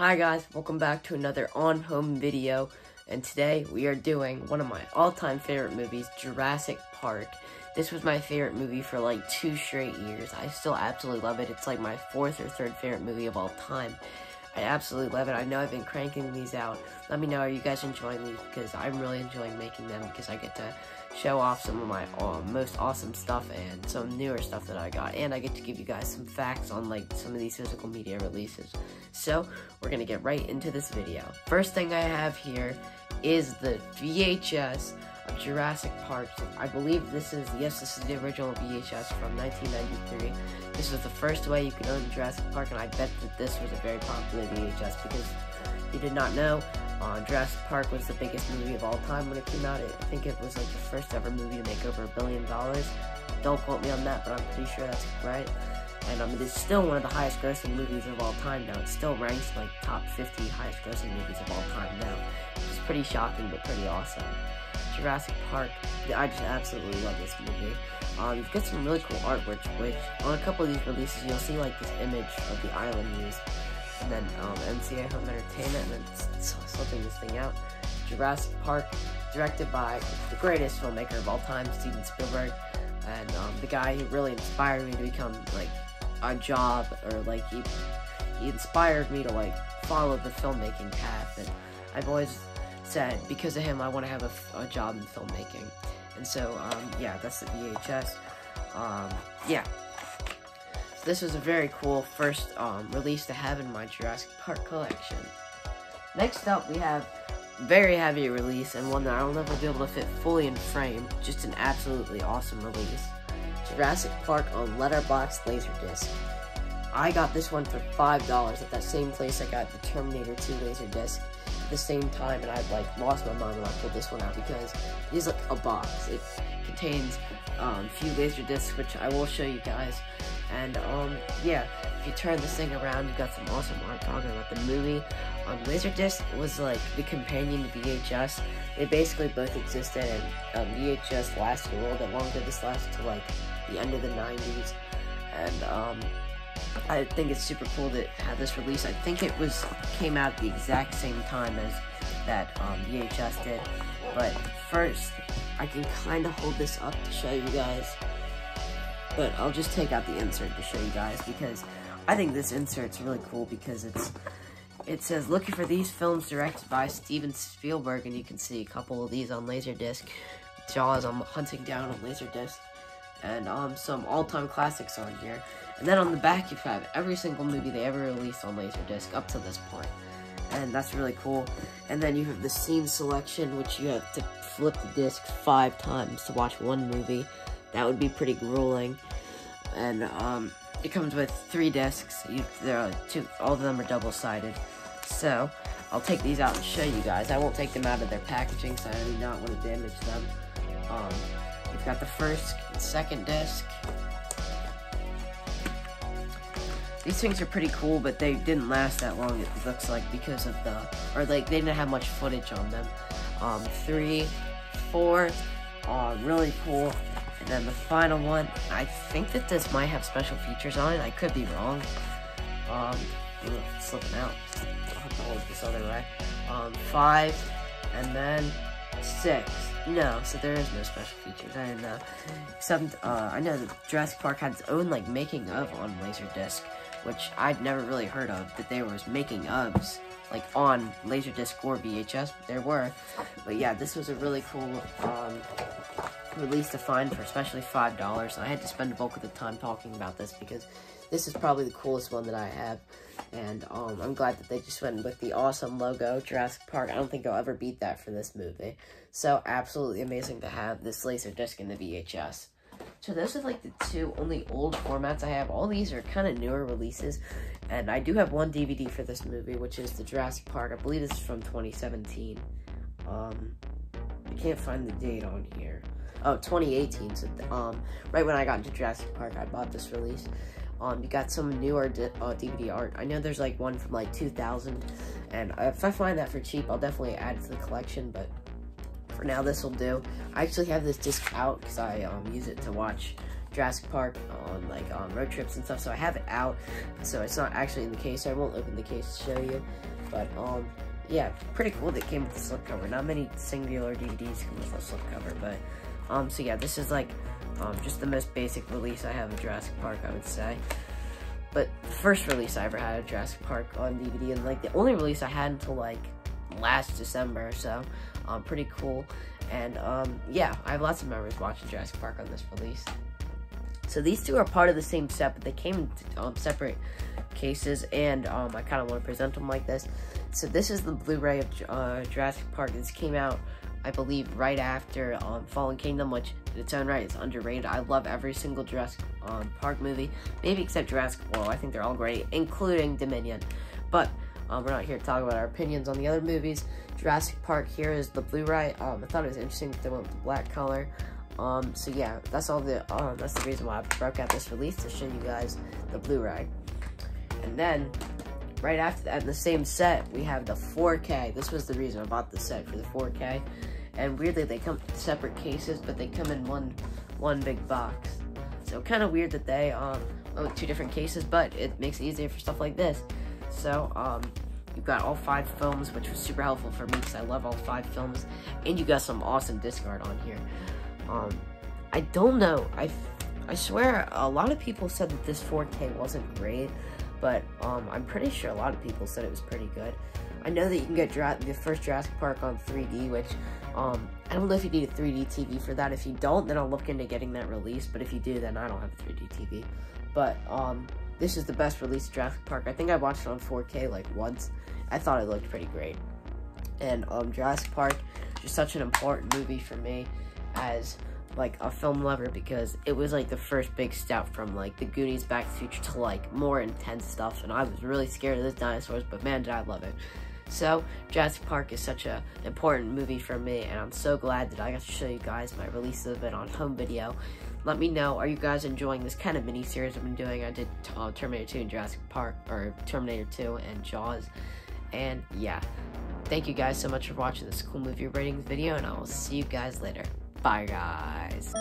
Hi guys, welcome back to another on home video. And today we are doing one of my all-time favorite movies, Jurassic Park. This was my favorite movie for like two straight years. I still absolutely love it. It's like my fourth or third favorite movie of all time. I absolutely love it. I know I've been cranking these out. Let me know, are you guys enjoying these? Because I'm really enjoying making them because I get to show off some of my uh, most awesome stuff and some newer stuff that I got. And I get to give you guys some facts on like some of these physical media releases. So, we're to get right into this video. First thing I have here is the VHS of Jurassic Park. I believe this is, yes, this is the original VHS from 1993. This was the first way you could own Jurassic Park, and I bet that this was a very popular VHS because you did not know, uh, Jurassic Park was the biggest movie of all time when it came out. I think it was like the first ever movie to make over a billion dollars. Don't quote me on that, but I'm pretty sure that's right. And um, it is still one of the highest grossing movies of all time now. It still ranks like top 50 highest grossing movies of all time now. Pretty shocking, but pretty awesome. Jurassic Park, I just absolutely love this movie. Um, you've got some really cool artwork, which on a couple of these releases, you'll see like this image of the island used. And then um, MCA Home Entertainment, and then slipping this thing out. Jurassic Park, directed by the greatest filmmaker of all time, Steven Spielberg, and um, the guy who really inspired me to become like a job or like he he inspired me to like follow the filmmaking path and I've always said because of him I want to have a, a, job in filmmaking. And so um, yeah that's the VHS um, yeah. So this was a very cool first um, release to have in my Jurassic Park collection. Next up we have very heavy release and one that I'll never be able to fit fully in frame just an absolutely awesome release. Jurassic Park on Letterbox Laserdisc. I got this one for $5 at that same place I got the Terminator 2 Laserdisc the same time, and I like lost my mind when I pulled this one out because it is like a box. It contains um, a few laser discs, which I will show you guys. And um, yeah, if you turn this thing around, you got some awesome art talking about the movie. Um, Laserdisc was like the companion to VHS. They basically both existed, and um, VHS lasted a little bit longer. This lasted to like the end of the 90s. And um, I think it's super cool to have this release. I think it was came out the exact same time as that um, VHS did. But first, I can kind of hold this up to show you guys. But I'll just take out the insert to show you guys because I think this insert's really cool because it's it says looking for these films directed by Steven Spielberg and you can see a couple of these on Laserdisc. Jaws I'm hunting down on Laserdisc and um, some all-time classics on here. And then on the back, you have every single movie they ever released on Laserdisc up to this point. And that's really cool. And then you have the scene selection, which you have to flip the disc five times to watch one movie. That would be pretty grueling. And um, it comes with three discs. You, there are two, all of them are double-sided. So, I'll take these out and show you guys. I won't take them out of their packaging, so I do not want to damage them. Um, got the first and second disc. These things are pretty cool, but they didn't last that long, it looks like, because of the, or like, they didn't have much footage on them. Um, three, four, uh, really cool. And then the final one, I think that this might have special features on it. I could be wrong. Um, ugh, slipping out. I'll hold this other way. Um, five, and then six. No, so there is no special features. I didn't know. Except, uh, I know that Jurassic Park had its own, like, making of on Laserdisc, which I'd never really heard of, that there was making ofs, like, on Laserdisc or VHS, but there were. But yeah, this was a really cool, um, release to find for especially $5. I had to spend a bulk of the time talking about this because this is probably the coolest one that I have. And um, I'm glad that they just went with the awesome logo, Jurassic Park. I don't think I'll ever beat that for this movie. So absolutely amazing to have this laser disc in the VHS. So those are like the two only old formats I have. All these are kind of newer releases. And I do have one DVD for this movie, which is the Jurassic Park. I believe this is from 2017. Um, I can't find the date on here. Oh, 2018. So, um, right when I got into Jurassic Park, I bought this release. Um, you got some newer uh, DVD art. I know there's like one from like 2000, and if I find that for cheap, I'll definitely add it to the collection. But for now, this will do. I actually have this disc out because I um, use it to watch Jurassic Park on like on road trips and stuff. So I have it out. So it's not actually in the case. So I won't open the case to show you. But um, yeah, pretty cool that came with the slipcover. Not many singular DVDs come with a slipcover, but um, so yeah, this is like um, just the most basic release I have of Jurassic Park, I would say. But the first release I ever had of Jurassic Park on DVD, and like the only release I had until like last December, so um, pretty cool. And um, yeah, I have lots of memories watching Jurassic Park on this release. So these two are part of the same set, but they came in um, separate cases, and um, I kind of want to present them like this. So this is the Blu-ray of uh, Jurassic Park. This came out, I believe, right after um, Fallen Kingdom, which in its own right is underrated. I love every single Jurassic um, Park movie, maybe except Jurassic World. I think they're all great, including Dominion. But um, we're not here to talk about our opinions on the other movies. Jurassic Park here is the Blu-ray. Um, I thought it was interesting that they went with the black color. Um, so yeah, that's all the, um, that's the reason why I broke out this release to show you guys the Blu-ray. And then, right after that, in the same set, we have the 4K. This was the reason I bought the set for the 4K. And weirdly, they come separate cases, but they come in one, one big box. So kind of weird that they, um, with two different cases, but it makes it easier for stuff like this. So, um, You've got all five films, which was super helpful for me because I love all five films. And you got some awesome disc art on here. Um, I don't know. I, I swear a lot of people said that this 4K wasn't great, but um, I'm pretty sure a lot of people said it was pretty good. I know that you can get the first Jurassic Park on 3D, which um, I don't know if you need a 3D TV for that. If you don't, then I'll look into getting that released. But if you do, then I don't have a 3D TV. But um, this is the best release Jurassic Park. I think I watched it on 4K like once. I thought it looked pretty great. And um, Jurassic Park is such an important movie for me as like a film lover because it was like the first big step from like the Goonies Back to the Future to like more intense stuff and I was really scared of the dinosaurs but man did I love it. So Jurassic Park is such an important movie for me and I'm so glad that I got to show you guys my release of it on home video. Let me know, are you guys enjoying this kind of mini series I've been doing? I did uh, Terminator 2 and Jurassic Park, or Terminator 2 and Jaws. And yeah, thank you guys so much for watching this cool movie ratings video and I will see you guys later. Bye, guys.